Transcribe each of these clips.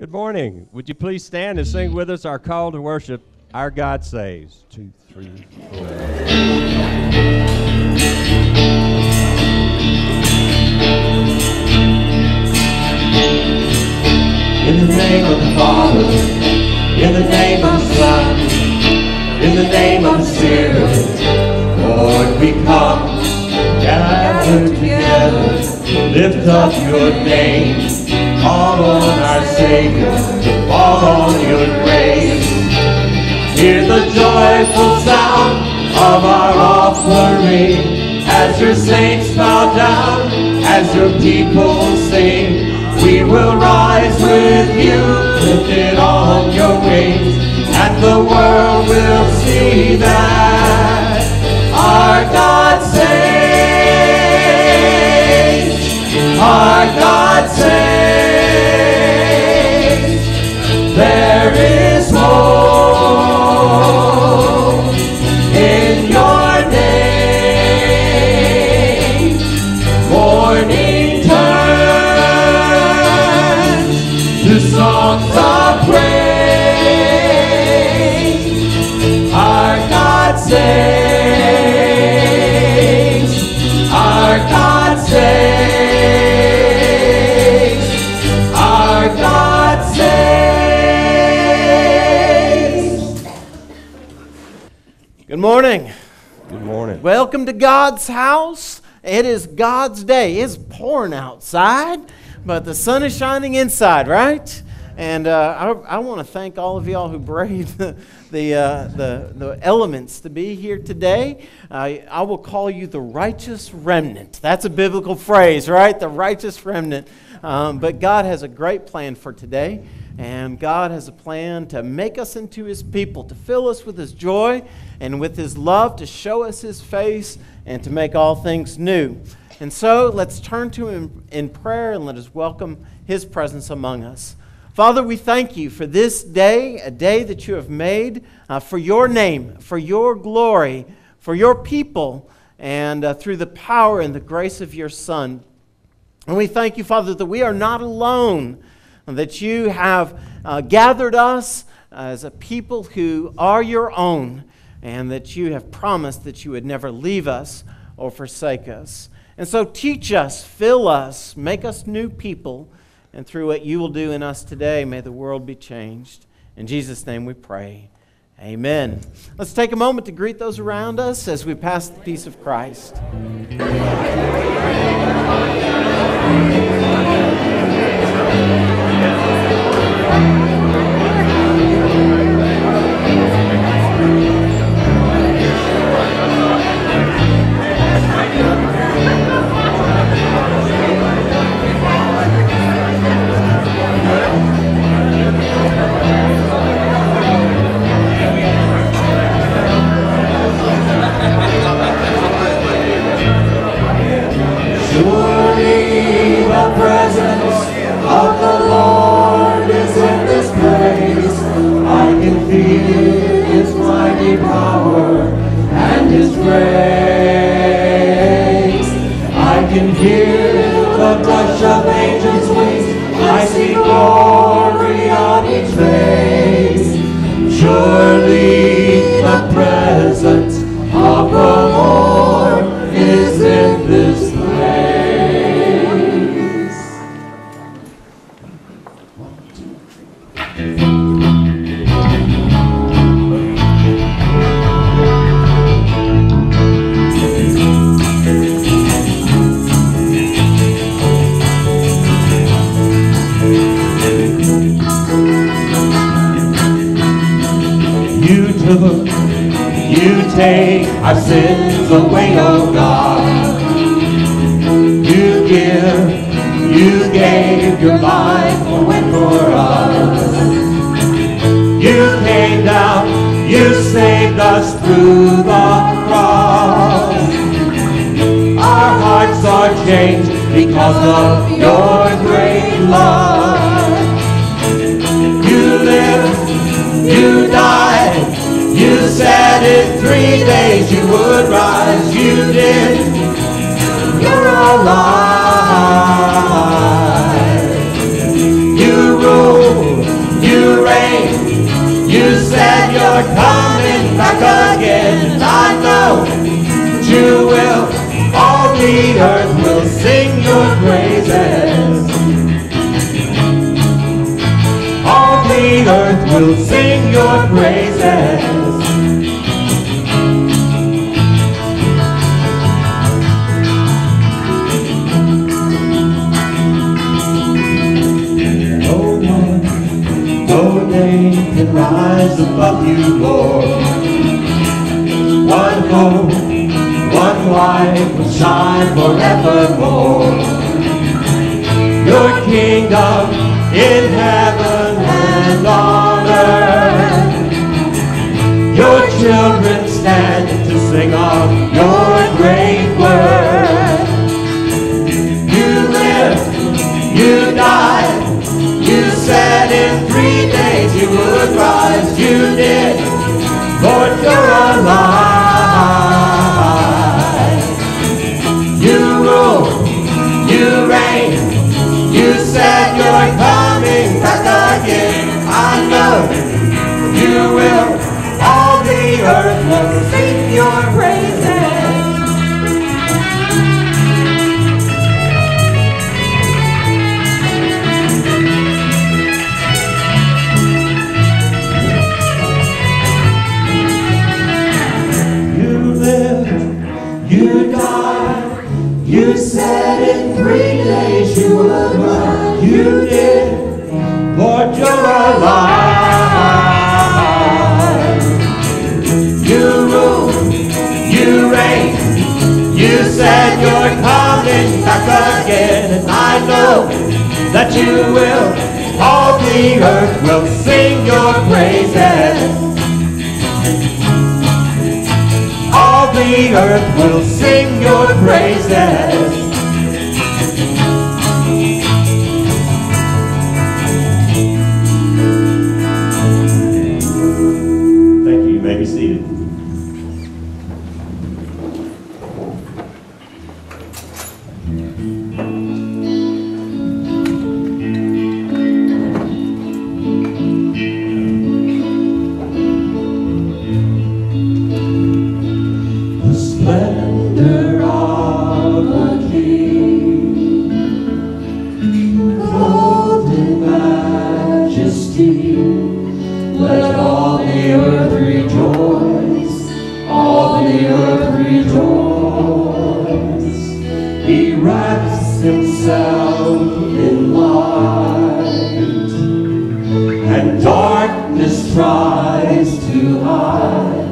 Good morning. Would you please stand and sing with us our call to worship, Our God Saves? Two, three, four. In the name of the Father, in the name of the Son, in the name of the Spirit, Lord, we come gathered together, lift up your name, call on our Savior, fall on your grace. Hear the joyful sound of our offering as your saints bow down, as your people sing. We will rise with you, lifted on your wings, and the world will see that our God saves. Our God saves. Morning. Good morning. Welcome to God's house. It is God's day. It's pouring outside, but the sun is shining inside, right? And uh, I, I want to thank all of y'all who braved the, the, uh, the, the elements to be here today. I I will call you the righteous remnant. That's a biblical phrase, right? The righteous remnant. Um, but God has a great plan for today. And God has a plan to make us into His people, to fill us with His joy and with His love, to show us His face, and to make all things new. And so let's turn to Him in prayer and let us welcome His presence among us. Father, we thank you for this day, a day that you have made uh, for your name, for your glory, for your people, and uh, through the power and the grace of your Son. And we thank you, Father, that we are not alone, that you have uh, gathered us as a people who are your own, and that you have promised that you would never leave us or forsake us. And so teach us, fill us, make us new people, and through what you will do in us today, may the world be changed. In Jesus' name we pray. Amen. Let's take a moment to greet those around us as we pass the peace of Christ. That you will. All the earth will sing your praises. All the earth will sing your praises. Wraps himself in light, and darkness tries to hide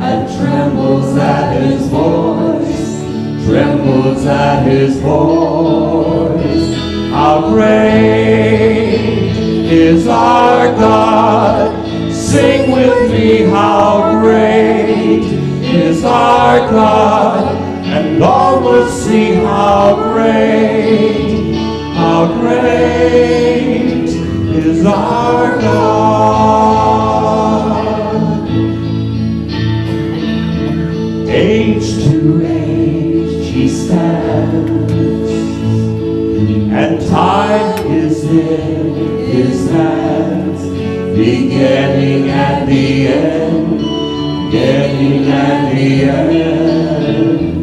and trembles at his voice, trembles at his voice. How great is our God! Sing with me, how great is our God! And all will see how great, how great is our God. Age to age he stands, and time is in his hands, beginning at the end, beginning at the end.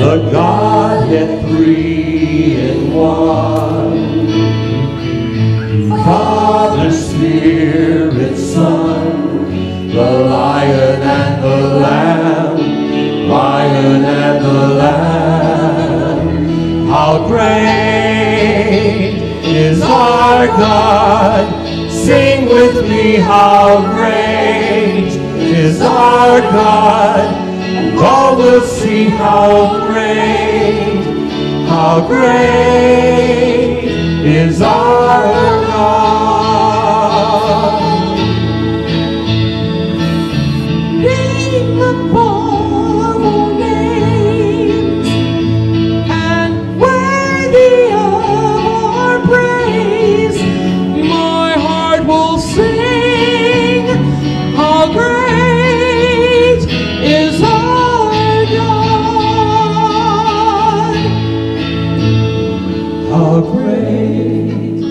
The Godhead three in one. Father, Spirit, Son, the Lion and the Lamb, Lion and the Lamb. How great is our God! Sing with me, how great is our God! All will see how great, how great is our God. How great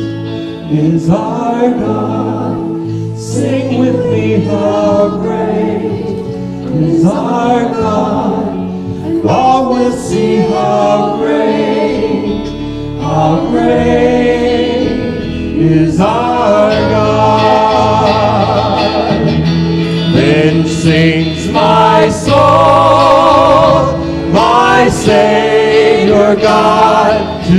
is our God? Sing with me, how great is our God. All will see how great, how great is our God. Then sings my soul, my Savior God,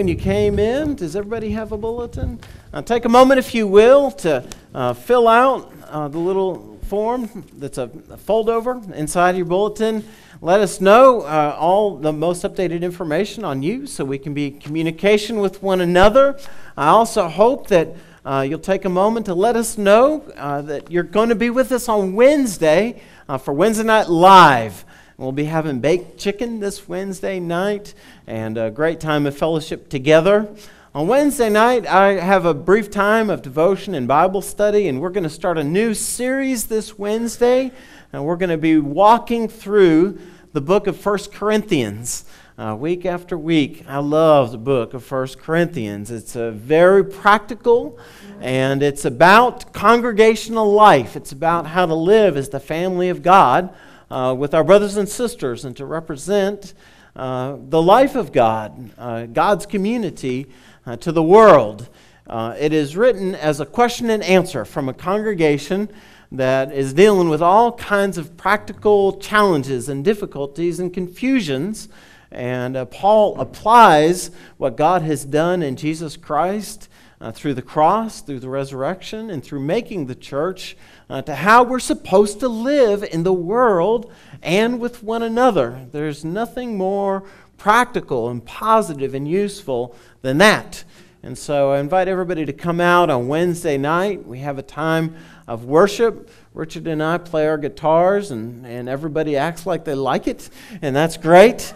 when you came in. Does everybody have a bulletin? Uh, take a moment, if you will, to uh, fill out uh, the little form that's a, a fold over inside your bulletin. Let us know uh, all the most updated information on you so we can be in communication with one another. I also hope that uh, you'll take a moment to let us know uh, that you're going to be with us on Wednesday uh, for Wednesday Night Live. We'll be having baked chicken this Wednesday night and a great time of fellowship together. On Wednesday night, I have a brief time of devotion and Bible study, and we're going to start a new series this Wednesday. And we're going to be walking through the book of First Corinthians uh, week after week. I love the book of First Corinthians. It's a very practical and it's about congregational life. It's about how to live as the family of God uh, with our brothers and sisters and to represent uh, the life of God, uh, God's community uh, to the world. Uh, it is written as a question and answer from a congregation that is dealing with all kinds of practical challenges and difficulties and confusions. And uh, Paul applies what God has done in Jesus Christ uh, through the cross, through the resurrection, and through making the church uh, to how we're supposed to live in the world and with one another. There's nothing more practical and positive and useful than that. And so I invite everybody to come out on Wednesday night. We have a time of worship. Richard and I play our guitars, and, and everybody acts like they like it, and that's great.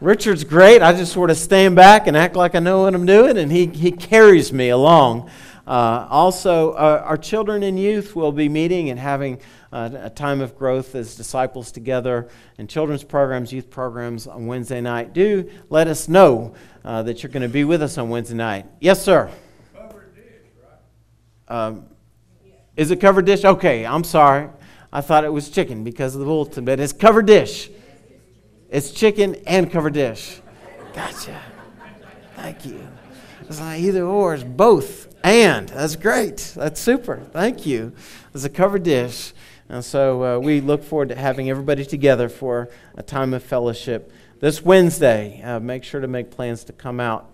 Richard's great. I just sort of stand back and act like I know what I'm doing, and he, he carries me along. Uh, also, uh, our children and youth will be meeting and having uh, a time of growth as disciples together in children's programs, youth programs on Wednesday night. Do let us know uh, that you're going to be with us on Wednesday night. Yes, sir. Um, is it covered dish? Okay, I'm sorry. I thought it was chicken because of the bulletin, but it's covered dish. It's chicken and covered dish. Gotcha. Thank you. It's not either or, it's both. And that's great. That's super. Thank you. It's a covered dish. And so uh, we look forward to having everybody together for a time of fellowship this Wednesday. Uh, make sure to make plans to come out.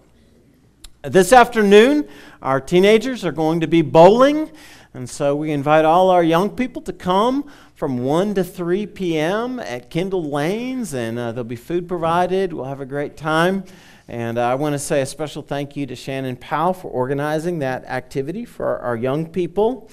This afternoon, our teenagers are going to be bowling. And so we invite all our young people to come from 1 to 3 p.m. at Kendall Lanes, and uh, there'll be food provided. We'll have a great time. And uh, I want to say a special thank you to Shannon Powell for organizing that activity for our, our young people.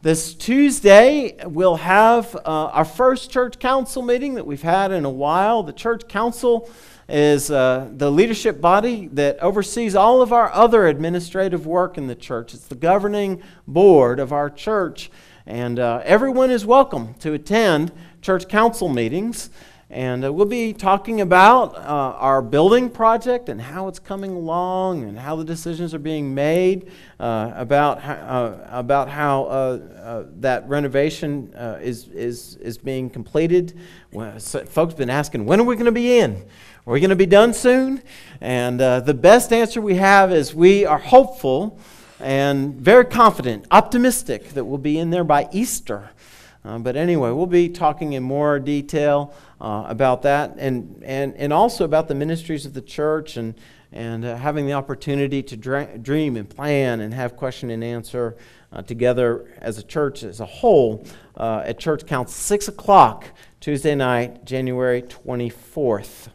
This Tuesday, we'll have uh, our first church council meeting that we've had in a while. The church council is uh, the leadership body that oversees all of our other administrative work in the church. It's the governing board of our church. And uh, everyone is welcome to attend church council meetings. And uh, we'll be talking about uh, our building project and how it's coming along and how the decisions are being made, uh, about, ho- uh, about how uh, uh, that renovation is, is, is being completed. Well, so folks have been asking, when are we going to be in? Are we going to be done soon? And uh, the best answer we have is we are hopeful and very confident, optimistic that we'll be in there by Easter. Uh, but anyway, we'll be talking in more detail uh, about that and, and, and also about the ministries of the church and, and uh, having the opportunity to dra- dream and plan and have question and answer uh, together as a church as a whole uh, at Church Council, 6 o'clock, Tuesday night, January 24th.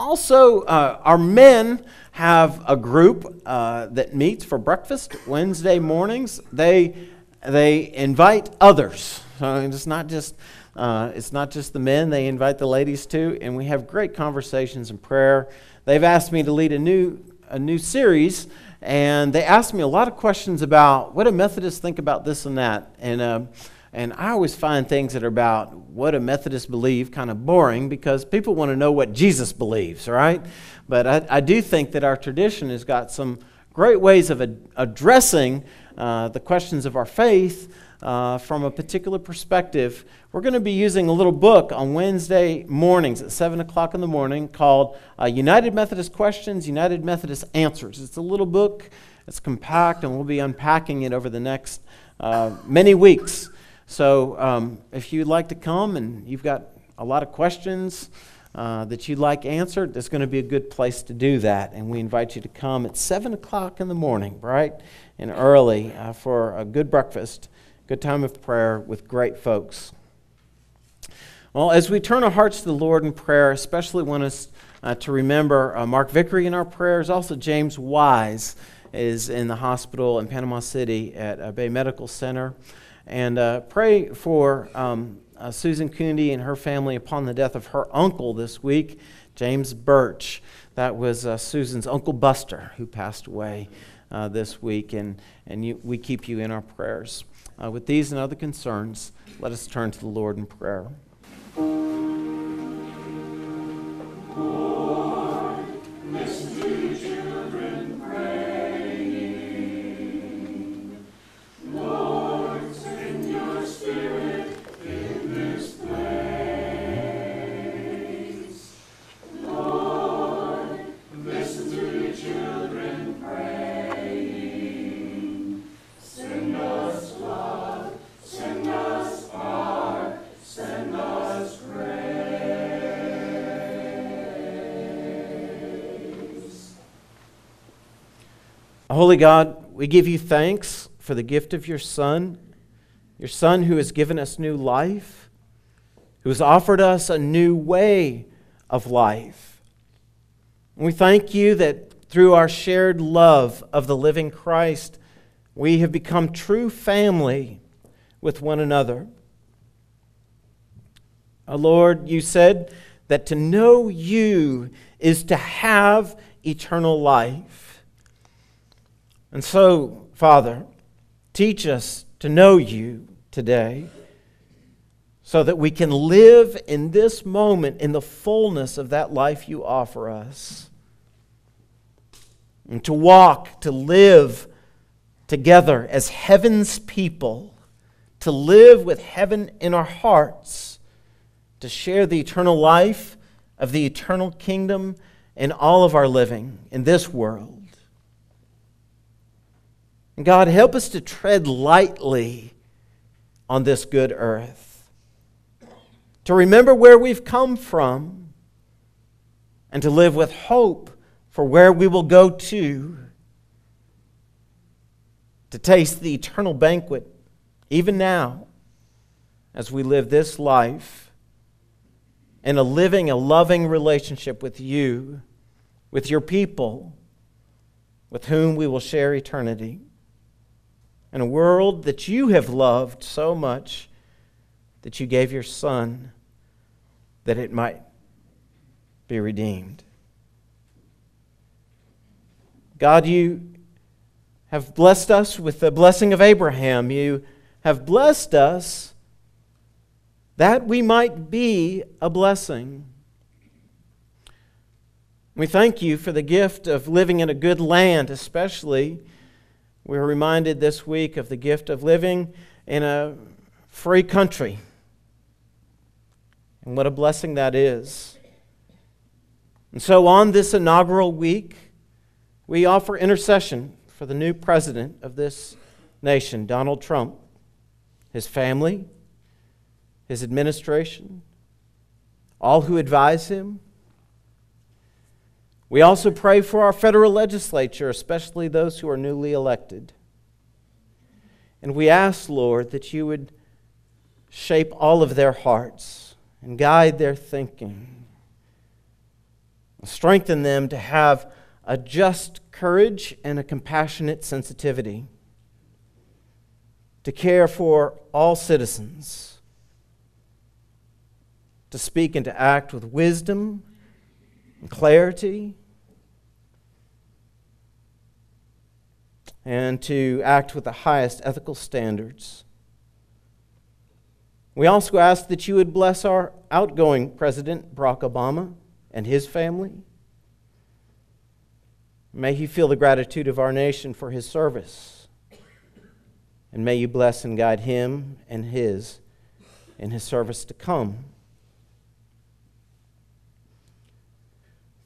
Also, uh, our men have a group uh, that meets for breakfast Wednesday mornings. They, they invite others. So it's not just uh, it's not just the men; they invite the ladies too, and we have great conversations and prayer. They've asked me to lead a new a new series, and they asked me a lot of questions about what do Methodists think about this and that, and. Uh, and I always find things that are about what a Methodist believe kind of boring because people want to know what Jesus believes, right? But I, I do think that our tradition has got some great ways of ad- addressing uh, the questions of our faith uh, from a particular perspective. We're going to be using a little book on Wednesday mornings at 7 o'clock in the morning called uh, United Methodist Questions, United Methodist Answers. It's a little book, it's compact, and we'll be unpacking it over the next uh, many weeks. So um, if you'd like to come and you've got a lot of questions uh, that you'd like answered, there's going to be a good place to do that. And we invite you to come at 7 o'clock in the morning, bright and early, uh, for a good breakfast, good time of prayer with great folks. Well, as we turn our hearts to the Lord in prayer, especially want us uh, to remember uh, Mark Vickery in our prayers, also James Wise is in the hospital in Panama City at uh, Bay Medical Center. And uh, pray for um, uh, Susan Coondy and her family upon the death of her uncle this week, James Birch. That was uh, Susan's Uncle Buster who passed away uh, this week, and, and you, we keep you in our prayers. Uh, with these and other concerns, let us turn to the Lord in prayer. Holy God, we give you thanks for the gift of your Son, your Son who has given us new life, who has offered us a new way of life. And we thank you that through our shared love of the living Christ, we have become true family with one another. Uh, Lord, you said that to know you is to have eternal life. And so, Father, teach us to know you today so that we can live in this moment in the fullness of that life you offer us. And to walk, to live together as heaven's people, to live with heaven in our hearts, to share the eternal life of the eternal kingdom in all of our living in this world. And God, help us to tread lightly on this good earth, to remember where we've come from, and to live with hope for where we will go to, to taste the eternal banquet, even now, as we live this life in a living, a loving relationship with you, with your people, with whom we will share eternity in a world that you have loved so much that you gave your Son that it might be redeemed. God, you have blessed us with the blessing of Abraham. You have blessed us that we might be a blessing. We thank you for the gift of living in a good land, especially we were reminded this week of the gift of living in a free country. And what a blessing that is. And so, on this inaugural week, we offer intercession for the new president of this nation, Donald Trump. his family, his administration, all who advise him. We also pray for our federal legislature, especially those who are newly elected. And we ask, Lord, that you would shape all of their hearts and guide their thinking. Strengthen them to have a just courage and a compassionate sensitivity to care for all citizens, to speak and to act with wisdom and clarity, and to act with the highest ethical standards. We also ask that you would bless our outgoing President, Barack Obama, and his family. May he feel the gratitude of our nation for his service. And may you bless and guide him and his in his service to come.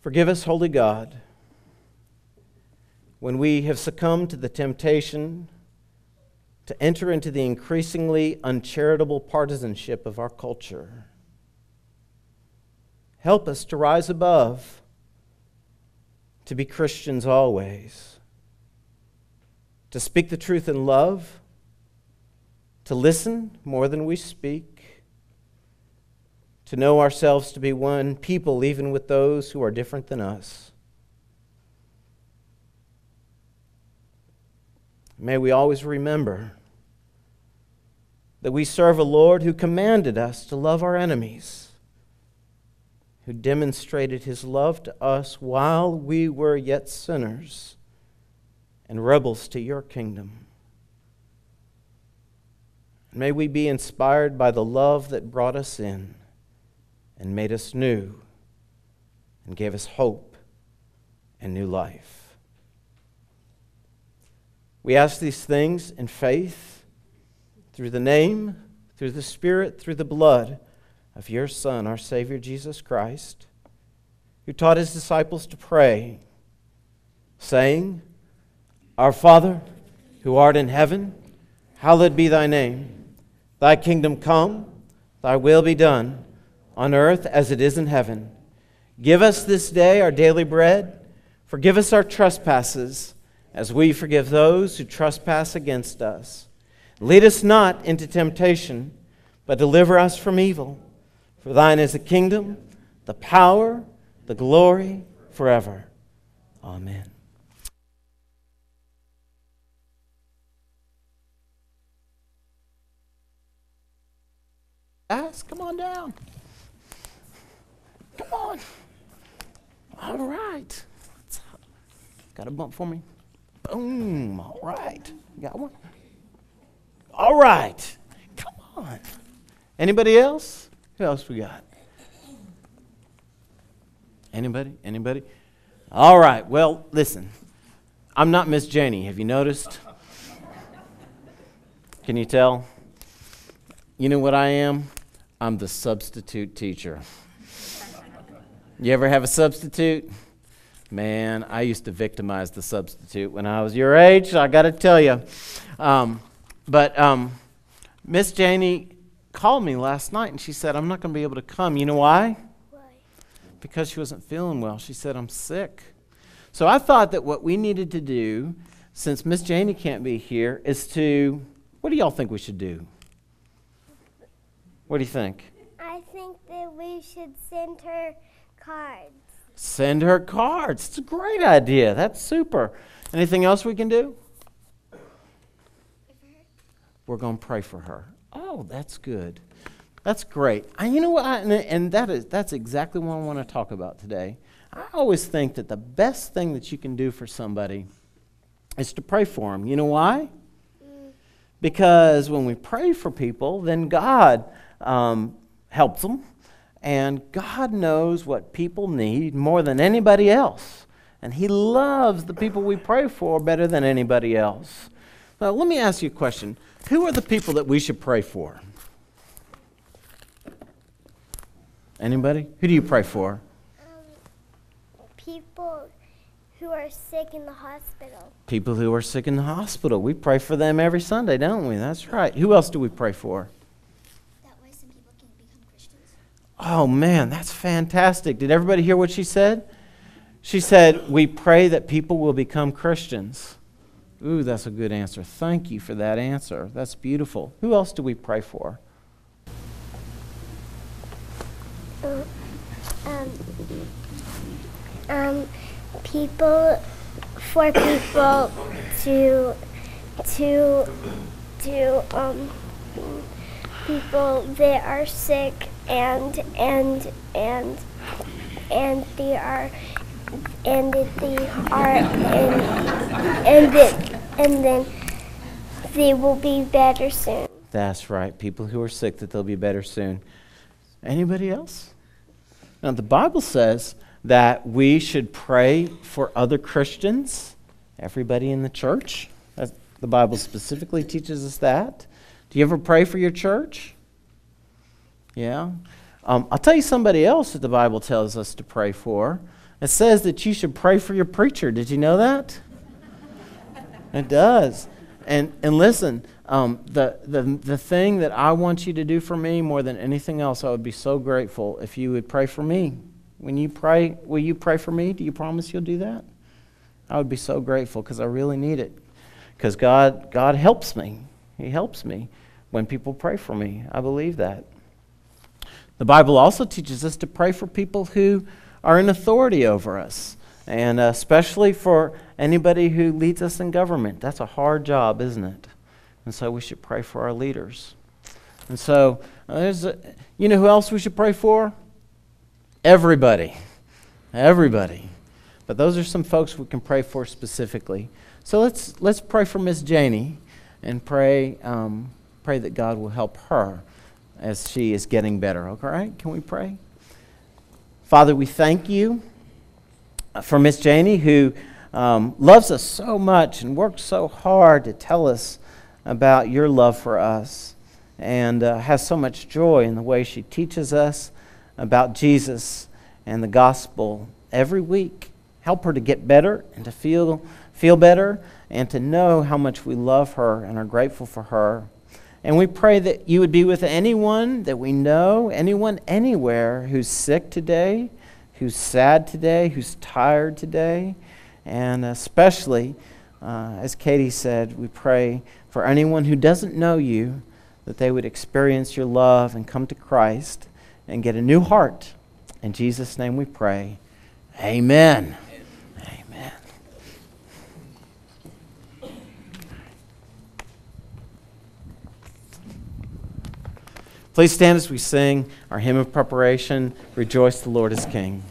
Forgive us, Holy God, when we have succumbed to the temptation to enter into the increasingly uncharitable partisanship of our culture. Help us to rise above, to be Christians always, to speak the truth in love, to listen more than we speak, to know ourselves to be one people, even with those who are different than us. May we always remember that we serve a Lord who commanded us to love our enemies, who demonstrated his love to us while we were yet sinners and rebels to your kingdom. May we be inspired by the love that brought us in and made us new and gave us hope and new life. We ask these things in faith through the name, through the Spirit, through the blood of your Son, our Savior Jesus Christ, who taught his disciples to pray, saying, Our Father, who art in heaven, hallowed be thy name. Thy kingdom come, thy will be done, on earth as it is in heaven. Give us this day our daily bread. Forgive us our trespasses, as we forgive those who trespass against us. Lead us not into temptation, but deliver us from evil. For thine is the kingdom, the power, the glory forever. Amen. Guys, come on down. Come on. All right. Got a bump for me? Boom. All right. Got one? All right. Come on. Anybody else? Who else we got? Anybody? Anybody? All right. Well, listen. I'm not Miss Janie. Have you noticed? Can you tell? You know what I am? I'm the substitute teacher. You ever have a substitute? Man, I used to victimize the substitute when I was your age, I got to tell you. Um, but um, Miss Janie called me last night and she said, I'm not going to be able to come. You know why? Why? Because she wasn't feeling well. She said, I'm sick. So I thought that what we needed to do, since Miss Janie can't be here, is to, what do y'all think we should do? What do you think? I think that we should send her cards. Send her cards. It's a great idea. That's super. Anything else we can do? We're going to pray for her. Oh, that's good. That's great. I, you know what? I, and, and that is that's exactly what I want to talk about today. I always think that the best thing that you can do for somebody is to pray for them. You know why? Because when we pray for people, then God um, helps them, and God knows what people need more than anybody else. And He loves the people we pray for better than anybody else. Now, let me ask you a question Who are the people that we should pray for? Anybody? Who do you pray for? Um, people who who are sick in the hospital. People who are sick in the hospital. We pray for them every Sunday, don't we? That's right. Who else do we pray for? That way some people can become Christians. Oh man, that's fantastic. Did everybody hear what she said? She said, We pray that people will become Christians. Ooh, that's a good answer. Thank you for that answer. That's beautiful. Who else do we pray for? Um, um, people, for people to, to, to, um, people that are sick and, and, and, and they are, and they are, and, and that, and then they will be better soon. That's right. People who are sick, that they'll be better soon. Anybody else? Now, the Bible says that we should pray for other Christians, everybody in the church. The Bible specifically teaches us that. Do you ever pray for your church? Yeah. Um, I'll tell you somebody else that the Bible tells us to pray for. It says that you should pray for your preacher. Did you know that? It does. And, and listen, um, the, the, the thing that I want you to do for me more than anything else, I would be so grateful if you would pray for me. When you pray, will you pray for me? Do you promise you'll do that? I would be so grateful because I really need it. Because God, God helps me. He helps me when people pray for me. I believe that. The Bible also teaches us to pray for people who are in authority over us, and especially for anybody who leads us in government. That's a hard job, isn't it? And so we should pray for our leaders. And so, uh, there's a, you know who else we should pray for? Everybody. Everybody. But those are some folks we can pray for specifically. So let's, let's pray for Miss Janie and pray, um, pray that God will help her as she is getting better. All right? Can we pray? Father, we thank you for Miss Janie who um, loves us so much and works so hard to tell us about your love for us and uh, has so much joy in the way she teaches us about Jesus and the gospel every week. Help her to get better and to feel, feel better and to know how much we love her and are grateful for her. And we pray that you would be with anyone that we know, anyone anywhere who's sick today, who's sad today, who's tired today. And especially, uh, as Katie said, we pray for anyone who doesn't know you that they would experience your love and come to Christ and get a new heart. In Jesus' name we pray. Amen. Amen. Please stand as we sing our hymn of preparation Rejoice, the Lord is King.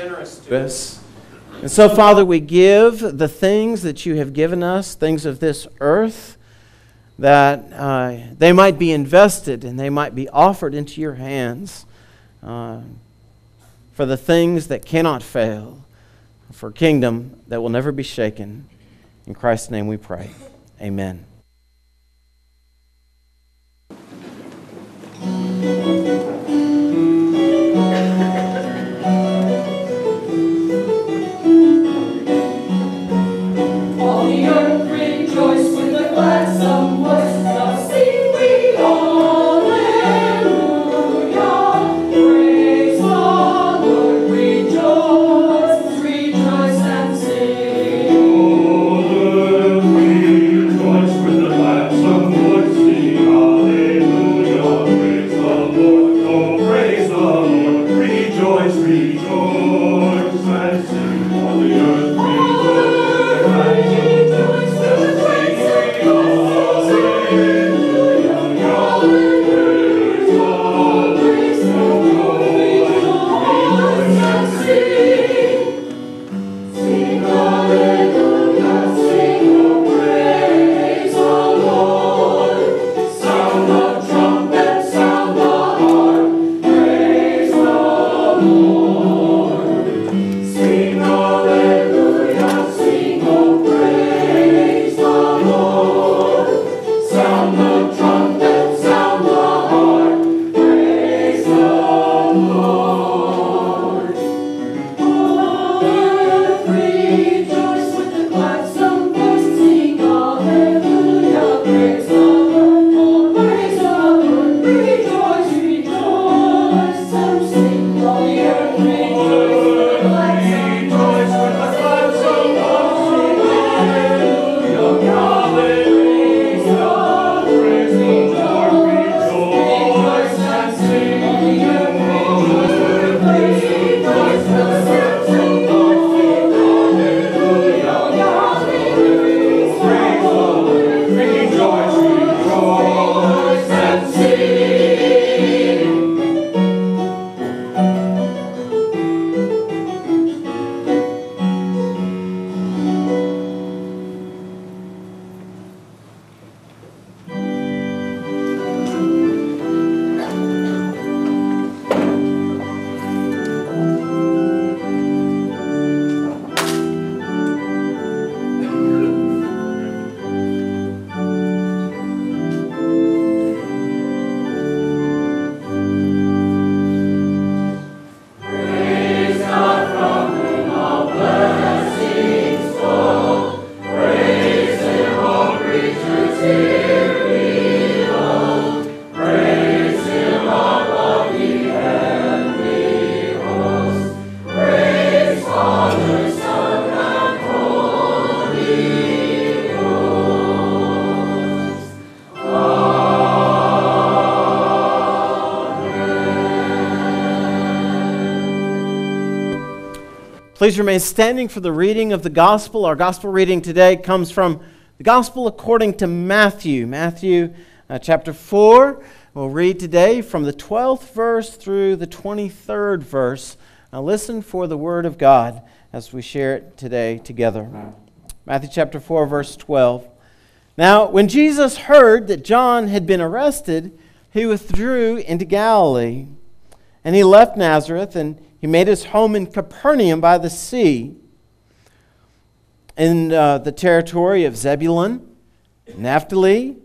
Generous to us. And so, Father, we give the things that you have given us, things of this earth, that uh, they might be invested and they might be offered into your hands uh, for the things that cannot fail, for a kingdom that will never be shaken. In Christ's name we pray. Amen. Please remain standing for the reading of the gospel. Our gospel reading today comes from the gospel according to Matthew. Matthew uh, chapter 4. We'll read today from the 12th verse through the 23rd verse. Now listen for the word of God as we share it today together. Matthew chapter 4, verse 12. Now, when Jesus heard that John had been arrested, he withdrew into Galilee. And he left Nazareth and he made his home in Capernaum by the sea, in uh, the territory of Zebulun, Naphtali,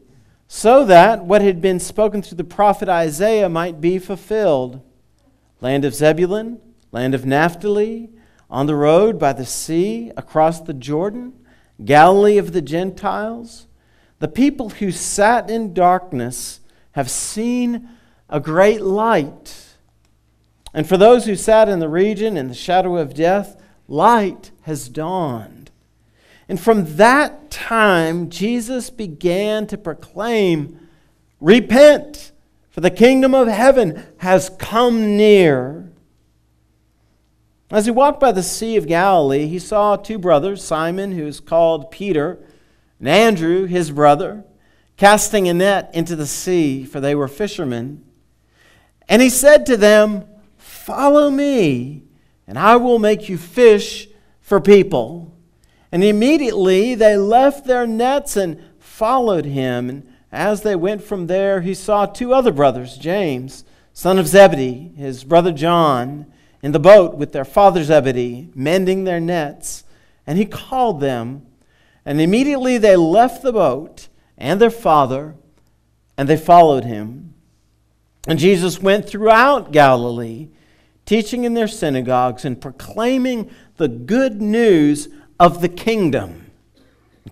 so that what had been spoken through the prophet Isaiah might be fulfilled. Land of Zebulun, land of Naphtali, on the road by the sea, across the Jordan, Galilee of the Gentiles. The people who sat in darkness have seen a great light. And for those who sat in the region in the shadow of death, light has dawned. And from that time, Jesus began to proclaim, Repent, for the kingdom of heaven has come near. As he walked by the Sea of Galilee, he saw two brothers, Simon, who is called Peter, and Andrew, his brother, casting a net into the sea, for they were fishermen. And he said to them, Follow me, and I will make you fish for people. And immediately they left their nets and followed him. And as they went from there, he saw two other brothers, James, son of Zebedee, his brother John, in the boat with their father Zebedee, mending their nets. And he called them. And immediately they left the boat and their father, and they followed him. And Jesus went throughout Galilee, teaching in their synagogues and proclaiming the good news of the kingdom,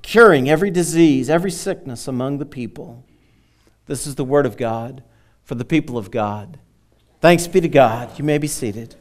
curing every disease, every sickness among the people. This is the word of God for the people of God. Thanks be to God. You may be seated.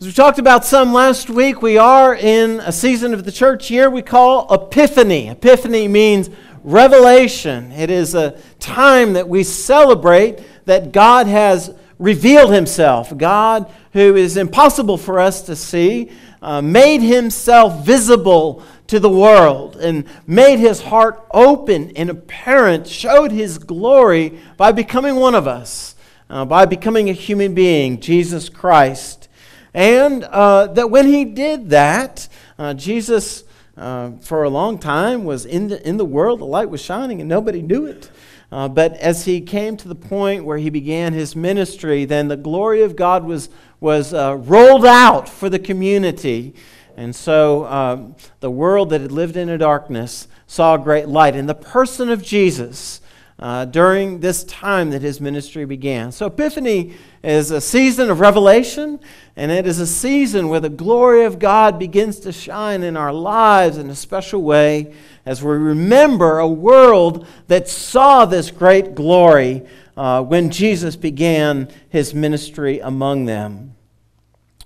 As we talked about some last week, we are in a season of the church year we call Epiphany. Epiphany means revelation. It is a time that we celebrate that God has revealed himself. God, who is impossible for us to see, uh, made himself visible to the world and made his heart open and apparent, showed his glory by becoming one of us, uh, by becoming a human being, Jesus Christ. And uh, that when he did that, uh, Jesus, uh, for a long time, was in the, in the world. The light was shining and nobody knew it. Uh, but as he came to the point where he began his ministry, then the glory of God was, was uh, rolled out for the community. And so um, the world that had lived in a darkness saw a great light. In the person of Jesus, uh, during this time that his ministry began. So, Epiphany is a season of revelation, and it is a season where the glory of God begins to shine in our lives in a special way as we remember a world that saw this great glory uh, when Jesus began his ministry among them.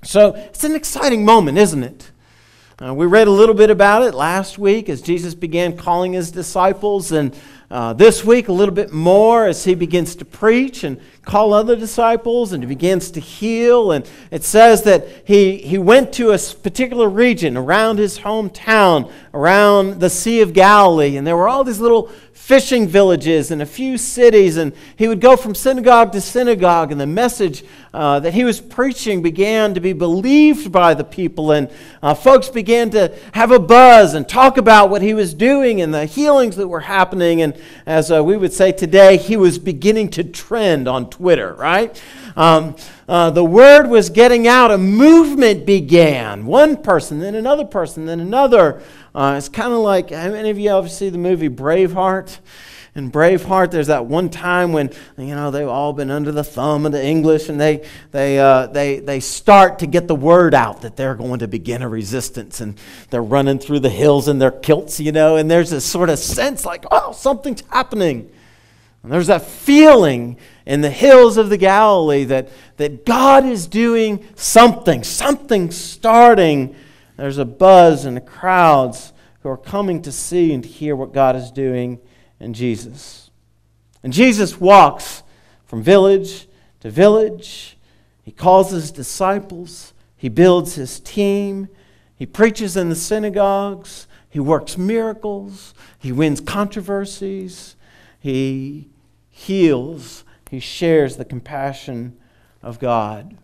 So, it's an exciting moment, isn't it? Uh, we read a little bit about it last week as Jesus began calling his disciples, and uh, this week, a little bit more as he begins to preach and call other disciples and he begins to heal. And it says that he, he went to a particular region around his hometown, around the Sea of Galilee. And there were all these little fishing villages and a few cities. And he would go from synagogue to synagogue. And the message uh, that he was preaching began to be believed by the people. And uh, folks began to have a buzz and talk about what he was doing and the healings that were happening. And as uh, we would say today, he was beginning to trend on Twitter, right? Um, uh, the word was getting out, a movement began. One person, then another person, then another. Uh, it's kind of like, how many of you ever see the movie Braveheart? In Braveheart, there's that one time when you know they've all been under the thumb of the English, and they they uh, they they start to get the word out that they're going to begin a resistance, and they're running through the hills in their kilts, you know, and there's this sort of sense like, oh, something's happening. And there's that feeling in the hills of the Galilee that, that God is doing something, something starting. There's a buzz in the crowds who are coming to see and to hear what God is doing in Jesus. And Jesus walks from village to village. He calls his disciples. He builds his team. He preaches in the synagogues. He works miracles. He wins controversies. He heals. He shares the compassion of God.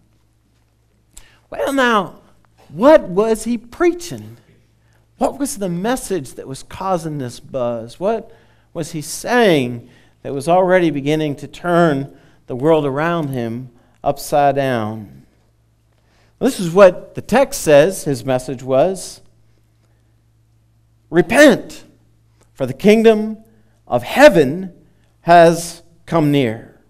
Well, now, what was he preaching? What was the message that was causing this buzz? What was he saying that was already beginning to turn the world around him upside down? This is what the text says his message was Repent, for the kingdom of heaven has come near.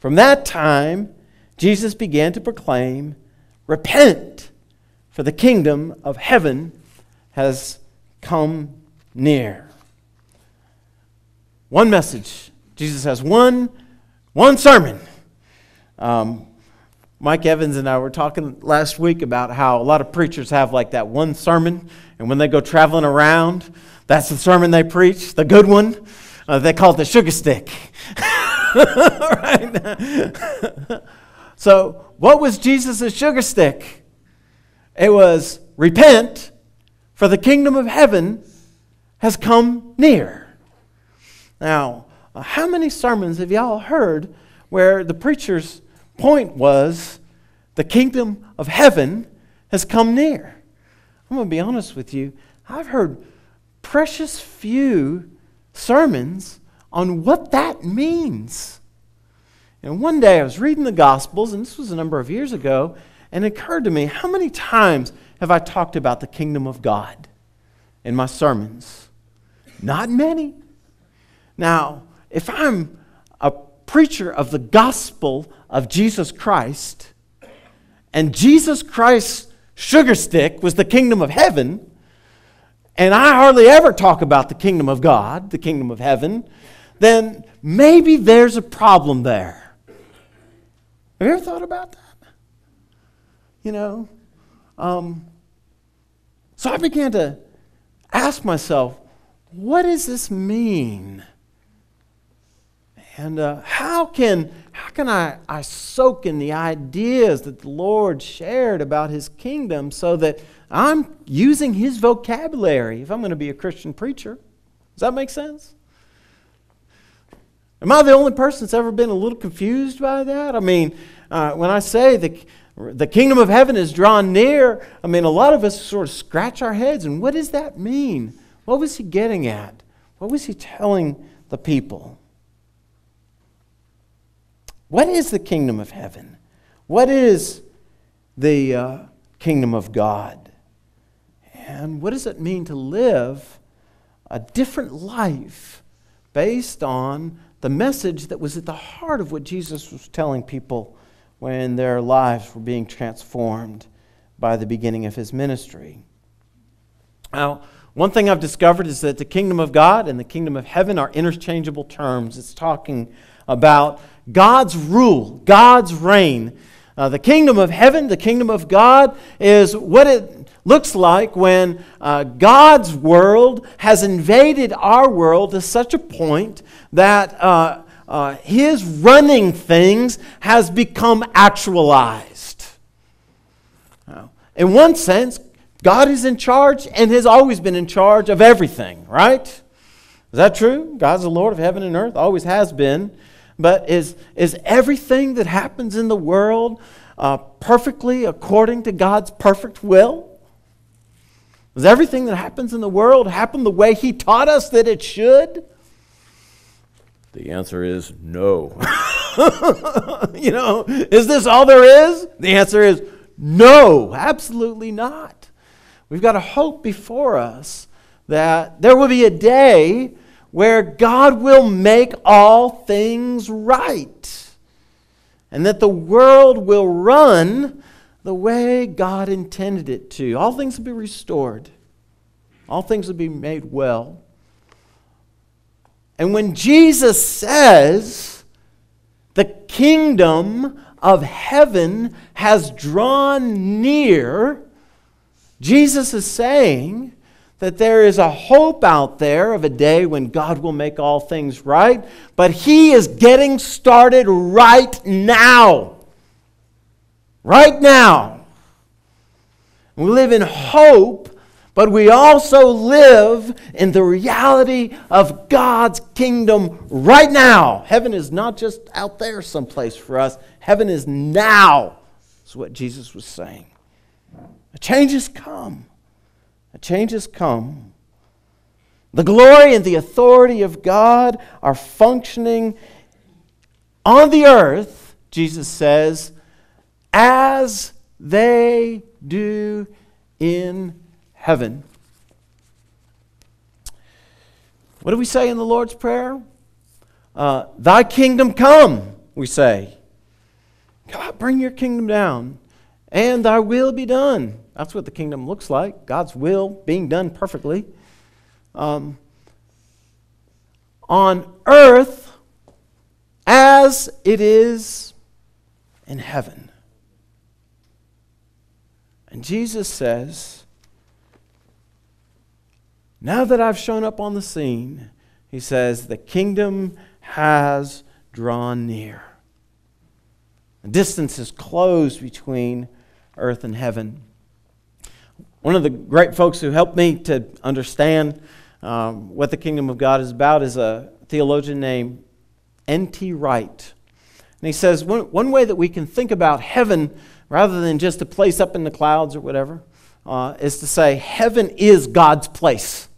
From that time, Jesus began to proclaim, Repent, for the kingdom of heaven has come near. One message. Jesus has one, one sermon. Um, Mike Evans and I were talking last week about how a lot of preachers have like that one sermon, and when they go traveling around, that's the sermon they preach, the good one. Uh, they call it the sugar stick. right? so, what was Jesus' sugar stick? It was repent, for the kingdom of heaven has come near. Now, how many sermons have y'all heard where the preacher's point was the kingdom of heaven has come near. I'm going to be honest with you. I've heard precious few sermons on what that means. And one day I was reading the Gospels, and this was a number of years ago, and it occurred to me how many times have I talked about the kingdom of God in my sermons? Not many. Now, if I'm a preacher of the gospel of Jesus Christ, and Jesus Christ's sugar stick was the kingdom of heaven, and I hardly ever talk about the kingdom of God, the kingdom of heaven, then maybe there's a problem there. Have you ever thought about that? You know? Um, so I began to ask myself, what does this mean? And uh, how can, how can I, I soak in the ideas that the Lord shared about His kingdom so that I'm using His vocabulary if I'm going to be a Christian preacher? Does that make sense? Am I the only person that's ever been a little confused by that? I mean, uh, when I say the, the kingdom of heaven is drawn near, I mean, a lot of us sort of scratch our heads. And what does that mean? What was he getting at? What was he telling the people? What is the kingdom of heaven? What is the uh, kingdom of God? And what does it mean to live a different life based on the message that was at the heart of what Jesus was telling people when their lives were being transformed by the beginning of his ministry? Now, one thing I've discovered is that the kingdom of God and the kingdom of heaven are interchangeable terms. It's talking about God's rule, God's reign. Uh, the kingdom of heaven, the kingdom of God, is what it looks like when uh, God's world has invaded our world to such a point that uh, uh His running things has become actualized. In one sense, God is in charge and has always been in charge of everything, right? Is that true? God's the Lord of heaven and earth, always has been. But is, is everything that happens in the world uh, perfectly according to God's perfect will? Does everything that happens in the world happen the way He taught us that it should? The answer is no. you know, is this all there is? The answer is no, absolutely not. We've got a hope before us that there will be a day where God will make all things right and that the world will run the way God intended it to. All things will be restored, all things will be made well. And when Jesus says, the kingdom of heaven has drawn near, Jesus is saying that there is a hope out there of a day when God will make all things right, but He is getting started right now. Right now. We live in hope, but we also live in the reality of God's kingdom right now. Heaven is not just out there someplace for us, heaven is now, is what Jesus was saying. A change has come. A change has come. The glory and the authority of God are functioning on the earth, Jesus says, as they do in heaven. What do we say in the Lord's Prayer? Uh, Thy kingdom come, we say. God, bring your kingdom down, and thy will be done that's what the kingdom looks like God's will being done perfectly. Um, on earth as it is in heaven. And Jesus says, Now that I've shown up on the scene, he says, the kingdom has drawn near. The distance is closed between earth and heaven. One of the great folks who helped me to understand um, what the kingdom of God is about is a theologian named N.T. Wright. And he says one, one way that we can think about heaven rather than just a place up in the clouds or whatever uh, is to say heaven is God's place.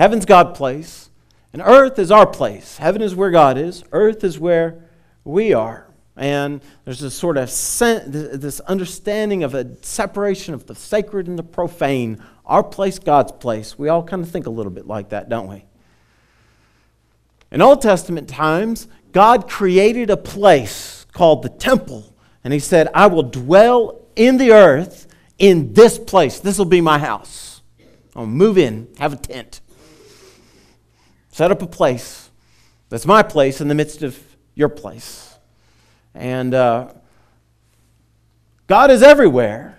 Heaven's God's place, and earth is our place. Heaven is where God is, earth is where we are. And there's this sort of this understanding of a separation of the sacred and the profane. Our place, God's place. We all kind of think a little bit like that, don't we? In Old Testament times, God created a place called the temple. And he said, I will dwell in the earth in this place. This will be my house. I'll move in, have a tent, set up a place that's my place in the midst of your place. And uh, God is everywhere.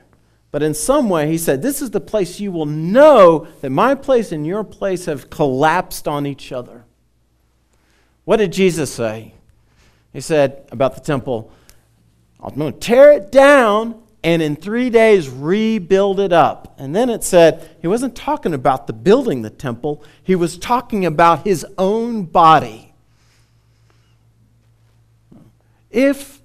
But in some way, he said, This is the place you will know that my place and your place have collapsed on each other. What did Jesus say? He said about the temple, I'm going to tear it down and in three days rebuild it up. And then it said he wasn't talking about the building the temple, he was talking about his own body. If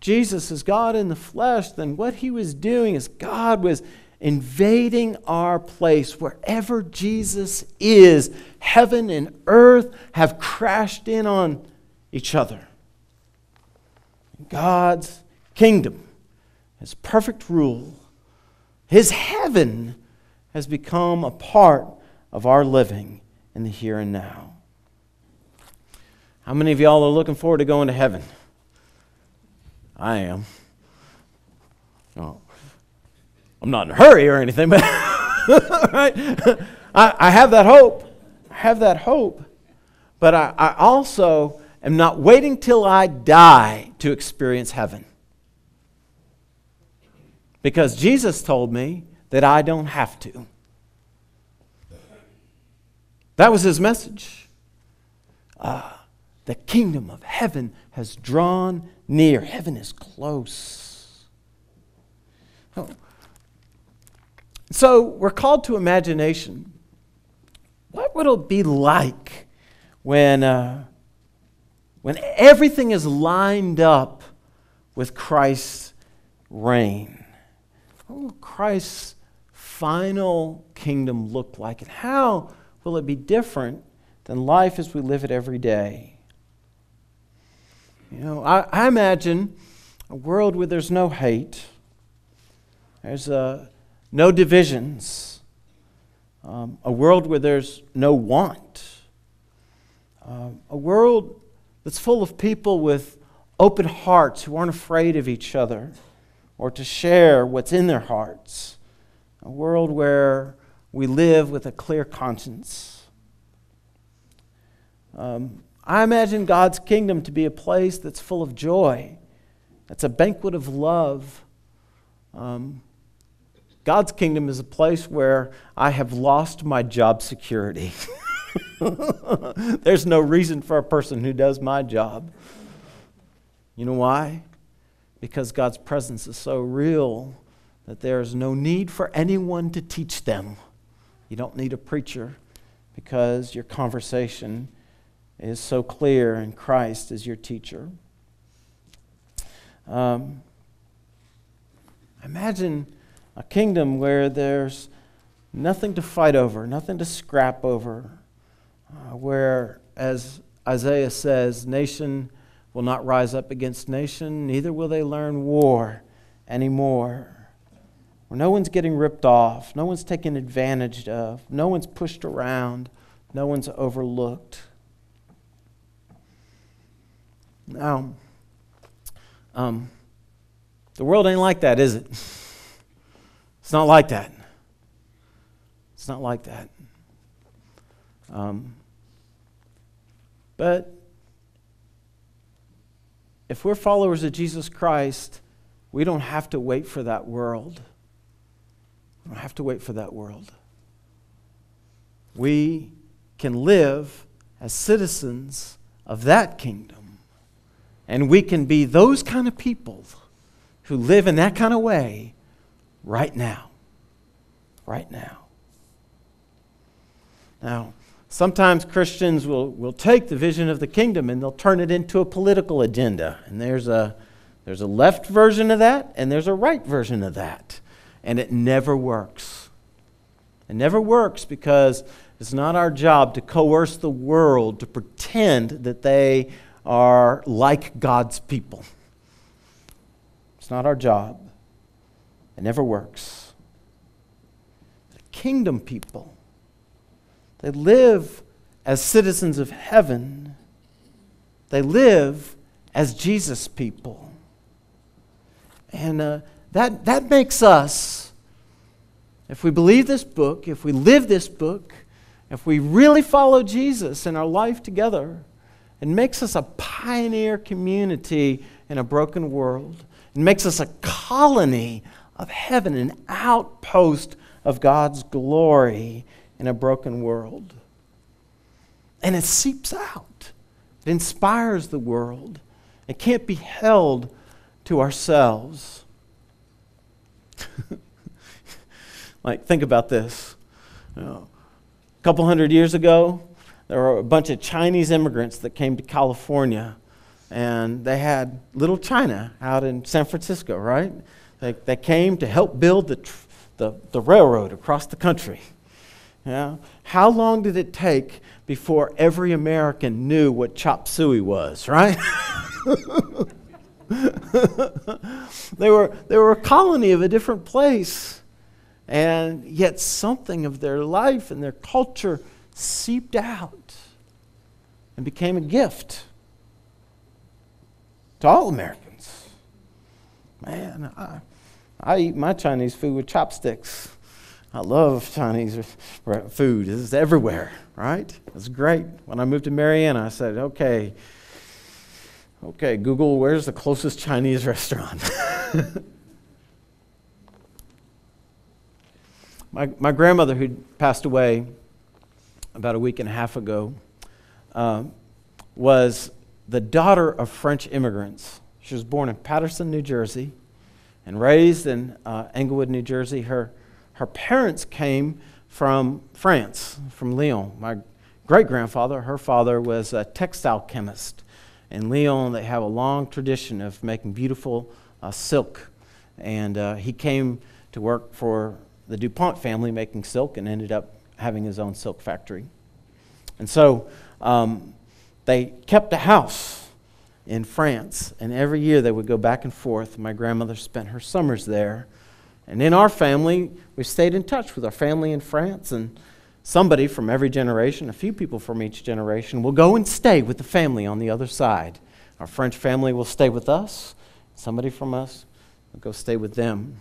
Jesus is God in the flesh, then what he was doing is God was invading our place. Wherever Jesus is, heaven and earth have crashed in on each other. God's kingdom, his perfect rule, his heaven has become a part of our living in the here and now. How many of y'all are looking forward to going to heaven? I am. Oh, I'm not in a hurry or anything, but right? I, I have that hope. I have that hope. But I, I also am not waiting till I die to experience heaven. Because Jesus told me that I don't have to. That was his message. Uh, the kingdom of heaven has drawn near. Heaven is close. Oh. So we're called to imagination. What would it be like when, uh, when everything is lined up with Christ's reign? What will Christ's final kingdom look like? And how will it be different than life as we live it every day? You know, I, I imagine a world where there's no hate, there's uh, no divisions, um, a world where there's no want, uh, a world that's full of people with open hearts who aren't afraid of each other or to share what's in their hearts, a world where we live with a clear conscience. Um, I imagine God's kingdom to be a place that's full of joy, that's a banquet of love. Um, God's kingdom is a place where I have lost my job security. There's no reason for a person who does my job. You know why? Because God's presence is so real that there's no need for anyone to teach them. You don't need a preacher because your conversation is so clear, and Christ is your teacher. Um, imagine a kingdom where there's nothing to fight over, nothing to scrap over, uh, where, as Isaiah says, nation will not rise up against nation, neither will they learn war anymore. Where no one's getting ripped off, no one's taken advantage of, no one's pushed around, no one's overlooked. Now, um, the world ain't like that, is it? It's not like that. It's not like that. Um, but if we're followers of Jesus Christ, we don't have to wait for that world. We don't have to wait for that world. We can live as citizens of that kingdom and we can be those kind of people who live in that kind of way right now. Right now. Now, sometimes Christians will, will take the vision of the kingdom and they'll turn it into a political agenda. And there's a, there's a left version of that and there's a right version of that. And it never works. It never works because it's not our job to coerce the world to pretend that they are like God's people. It's not our job. It never works. The kingdom people, they live as citizens of heaven, they live as Jesus people. And uh, that, that makes us, if we believe this book, if we live this book, if we really follow Jesus in our life together, it makes us a pioneer community in a broken world. It makes us a colony of heaven, an outpost of God's glory in a broken world. And it seeps out, it inspires the world. It can't be held to ourselves. like, think about this. You know, a couple hundred years ago, there were a bunch of Chinese immigrants that came to California, and they had Little China out in San Francisco, right? They, they came to help build the, tr- the, the railroad across the country. Yeah. How long did it take before every American knew what chop suey was, right? they, were, they were a colony of a different place, and yet something of their life and their culture seeped out and became a gift to all Americans. Man, I, I eat my Chinese food with chopsticks. I love Chinese food. It's everywhere, right? It's great. When I moved to Marianna, I said, okay, okay, Google, where's the closest Chinese restaurant? my, my grandmother, who passed away about a week and a half ago, uh, was the daughter of French immigrants. She was born in Paterson, New Jersey, and raised in uh, Englewood, New Jersey. Her, her parents came from France, from Lyon. My great grandfather, her father, was a textile chemist. In Lyon, they have a long tradition of making beautiful uh, silk. And uh, he came to work for the DuPont family making silk and ended up having his own silk factory. And so um, they kept a house in France, and every year they would go back and forth. My grandmother spent her summers there. And in our family, we stayed in touch with our family in France, and somebody from every generation, a few people from each generation, will go and stay with the family on the other side. Our French family will stay with us, somebody from us will go stay with them.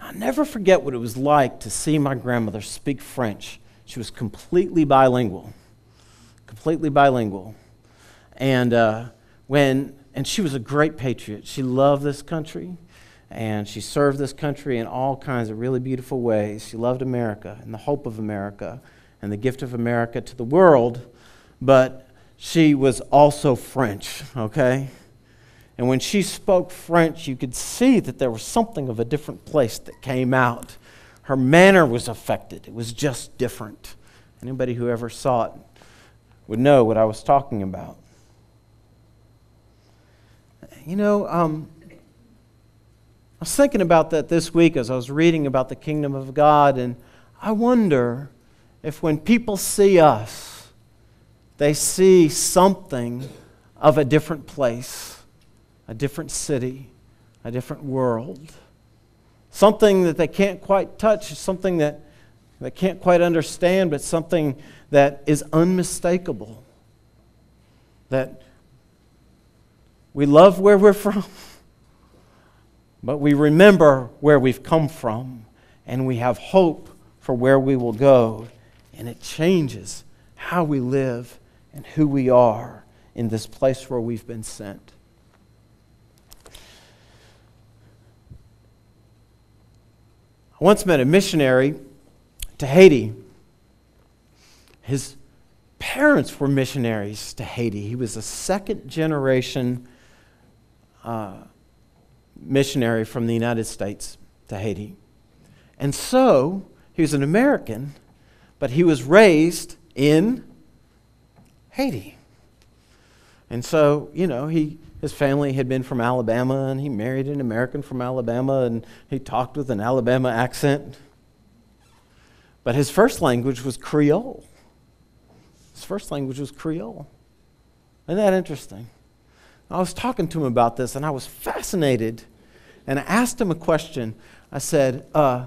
I'll never forget what it was like to see my grandmother speak French. She was completely bilingual, completely bilingual. And uh, when, and she was a great patriot. She loved this country, and she served this country in all kinds of really beautiful ways. She loved America and the hope of America and the gift of America to the world, but she was also French, okay? And when she spoke French, you could see that there was something of a different place that came out. Her manner was affected, it was just different. Anybody who ever saw it would know what I was talking about. You know, um, was thinking about that this week as I was reading about the kingdom of God, and I wonder if when people see us, they see something of a different place, a different city, a different world. Something that they can't quite touch, something that they can't quite understand, but something that is unmistakable. That we love where we're from, but we remember where we've come from, and we have hope for where we will go, and it changes how we live and who we are in this place where we've been sent. I once met a missionary to Haiti. His parents were missionaries to Haiti. He was a second generation uh, missionary from the United States to Haiti. And so, he was an American, but he was raised in Haiti. And so, you know, he, his family had been from Alabama and he married an American from Alabama and he talked with an Alabama accent. But his first language was Creole. His first language was Creole. Isn't that interesting? I was talking to him about this and I was fascinated. And I asked him a question. I said, uh,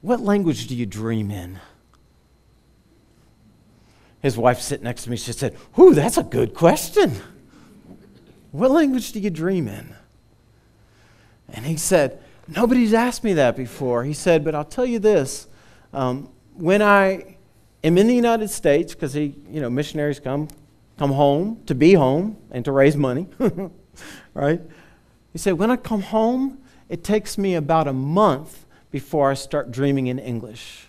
What language do you dream in? His wife sitting next to me, she said, Whew, that's a good question. What language do you dream in? And he said, Nobody's asked me that before. He said, But I'll tell you this. Um, when I am in the United States, because he, you know, missionaries come, come home to be home and to raise money, right? He said, When I come home, it takes me about a month before I start dreaming in English.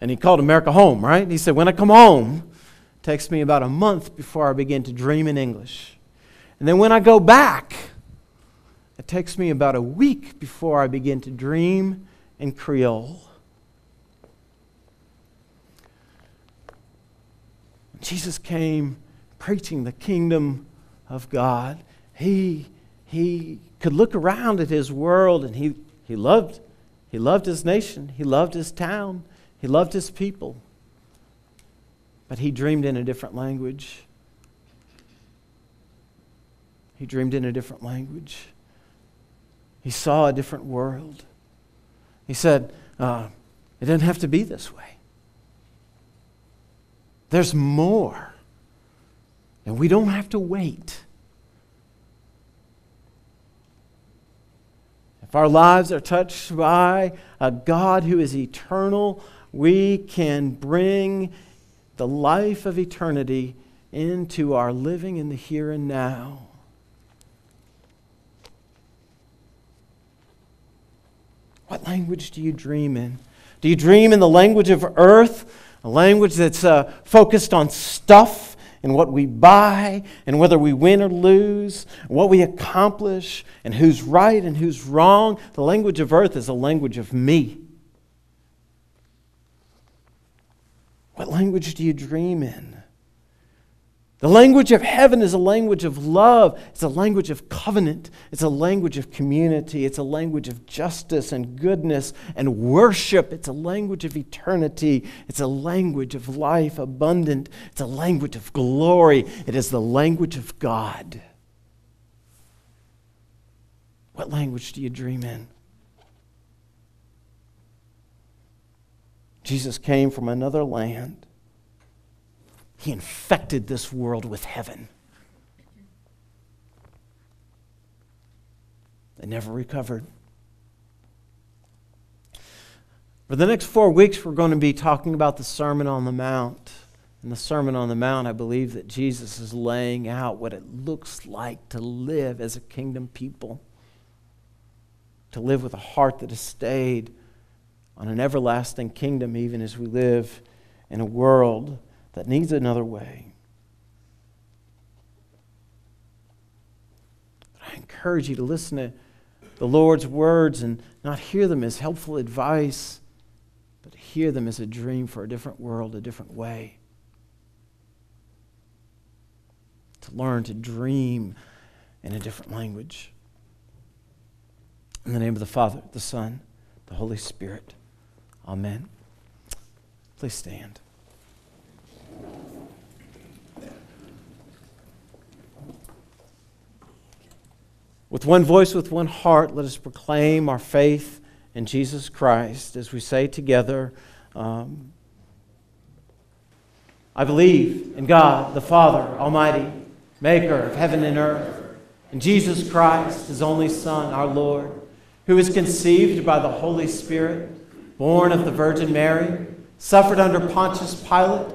And he called America home, right? He said, When I come home, it takes me about a month before I begin to dream in English. And then when I go back, it takes me about a week before I begin to dream in Creole. Jesus came preaching the kingdom of God. He, he could look around at his world and he, he, loved, he loved his nation, he loved his town, he loved his people. But he dreamed in a different language. He dreamed in a different language. He saw a different world. He said, uh, It doesn't have to be this way. There's more. And we don't have to wait. If our lives are touched by a God who is eternal, we can bring the life of eternity into our living in the here and now. What language do you dream in? Do you dream in the language of earth, a language that's uh, focused on stuff and what we buy and whether we win or lose, what we accomplish and who's right and who's wrong? The language of earth is a language of me. What language do you dream in? The language of heaven is a language of love. It's a language of covenant. It's a language of community. It's a language of justice and goodness and worship. It's a language of eternity. It's a language of life abundant. It's a language of glory. It is the language of God. What language do you dream in? Jesus came from another land. He infected this world with heaven. They never recovered. For the next four weeks, we're going to be talking about the Sermon on the Mount. In the Sermon on the Mount, I believe that Jesus is laying out what it looks like to live as a kingdom people, to live with a heart that is stayed on an everlasting kingdom, even as we live in a world that needs another way. But I encourage you to listen to the Lord's words and not hear them as helpful advice, but hear them as a dream for a different world, a different way. To learn to dream in a different language. In the name of the Father, the Son, the Holy Spirit. Amen. Please stand. With one voice, with one heart, let us proclaim our faith in Jesus Christ as we say together, um, I believe in God, the Father Almighty, maker of heaven and earth, in Jesus Christ, his only Son, our Lord, who was conceived by the Holy Spirit, born of the Virgin Mary, suffered under Pontius Pilate,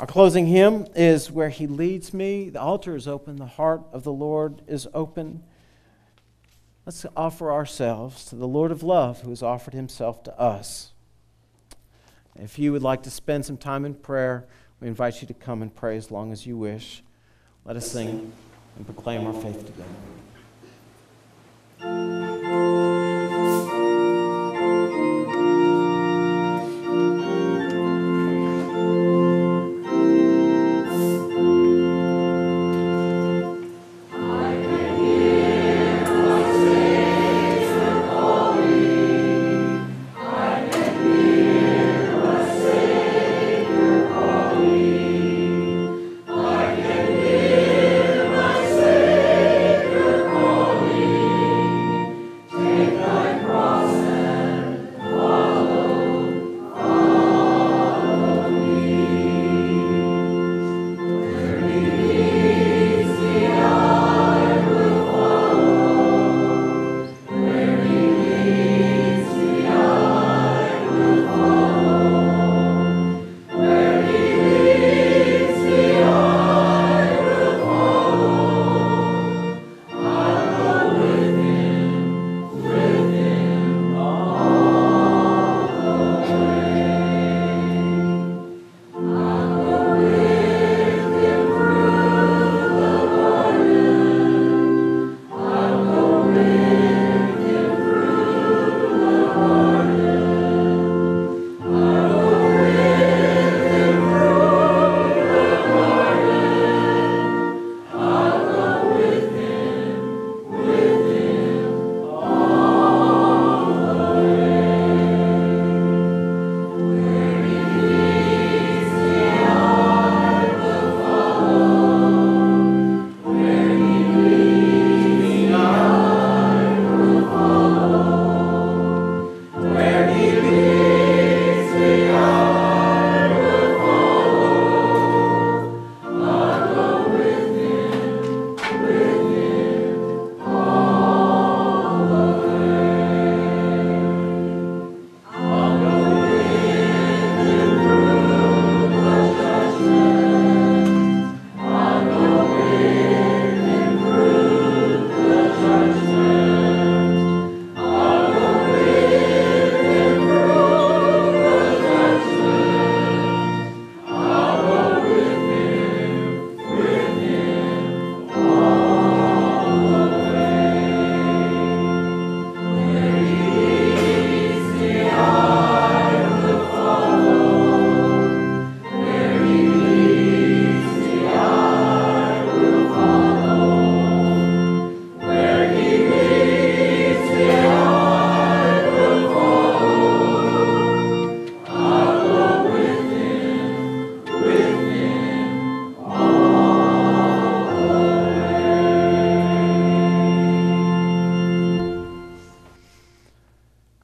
Our closing hymn is Where He Leads Me. The altar is open, the heart of the Lord is open. Let's offer ourselves to the Lord of love who has offered himself to us. If you would like to spend some time in prayer, we invite you to come and pray as long as you wish. Let us sing and proclaim our faith together.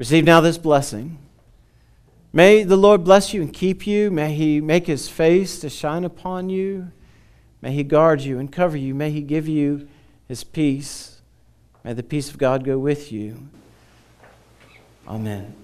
Receive now this blessing. May the Lord bless you and keep you. May he make his face to shine upon you. May he guard you and cover you. May he give you his peace. May the peace of God go with you. Amen.